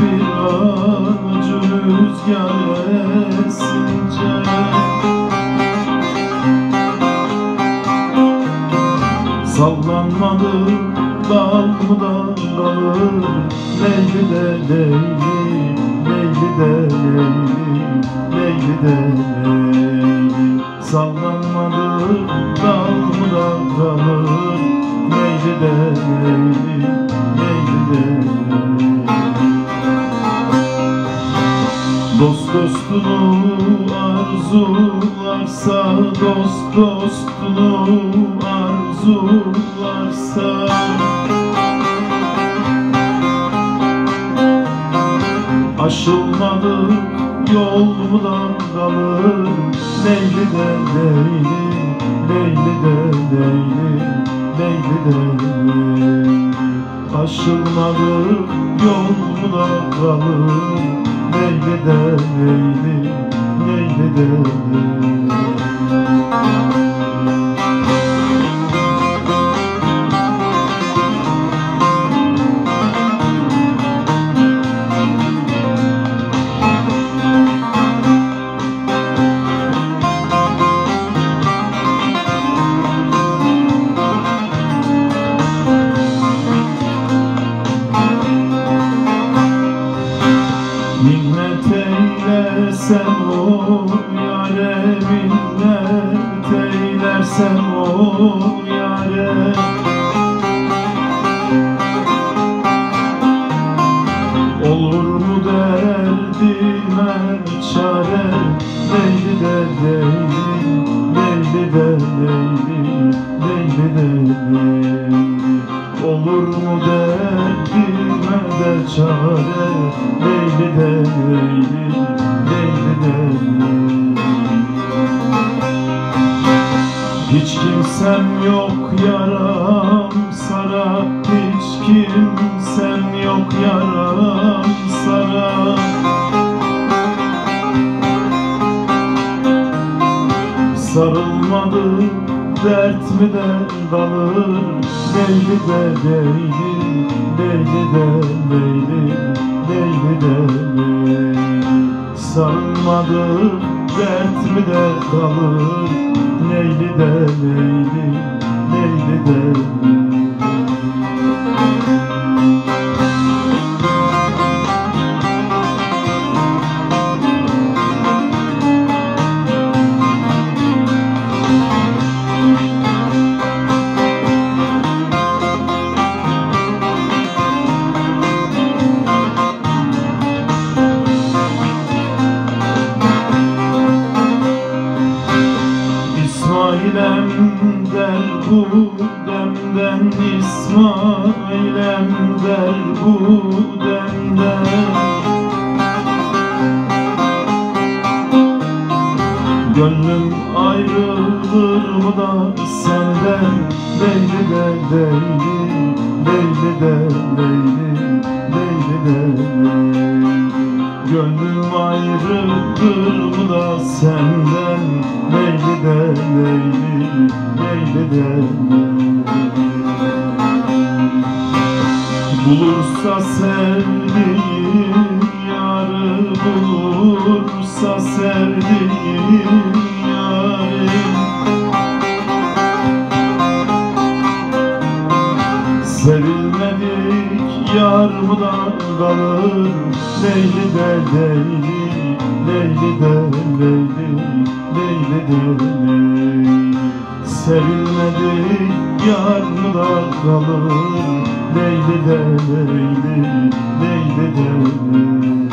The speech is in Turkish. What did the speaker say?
bir acı rüzgar esince. Sallanmadı dal mı da dalır Leyli de leyli, leyli de leyli, leyli de leyli Sallanmadı dal mı da dalır Leyli de leyli Dost dostunu arzularsa Dost dostunu arzularsa. Aşılmadı yol mudan kalır Leyli de leyli, leyli de leyli, leyli de leyli. Aşılmadı yol mudan Leyli de leyli, leyli de leyli eylersem o yare Olur mu derdime çare? Leyli de leyli, leyli de leyli, leyli de leyli Olur mu derdime de çare? Leyli de leyli hiç kimsem yok yaram sara Hiç kimsem yok yaram sara Sarılmadı dert mi de dalır? Leyli de leyli, leyli de leyli, leyli de leyli Sarılmadı dert mi de dalır Leyli de leyli, leyli de leyli İsmail'em der bu demden İsmail'em der bu demden Gönlüm ayrılır senden? Leyli de leyli, leyli de leyli, leyli de leyli Gönlüm ayrılır mı da senden. Leyli de leyli, leyli de Bulursa sevdiğim yarı Bulursa sevdiğim yarı Sevilmedik yar mı da kalır Leyli de leyli, leyli de leyli, leyli de leyli. Sevilmedik yar da kalır Leyli de leyli, leyli de leyli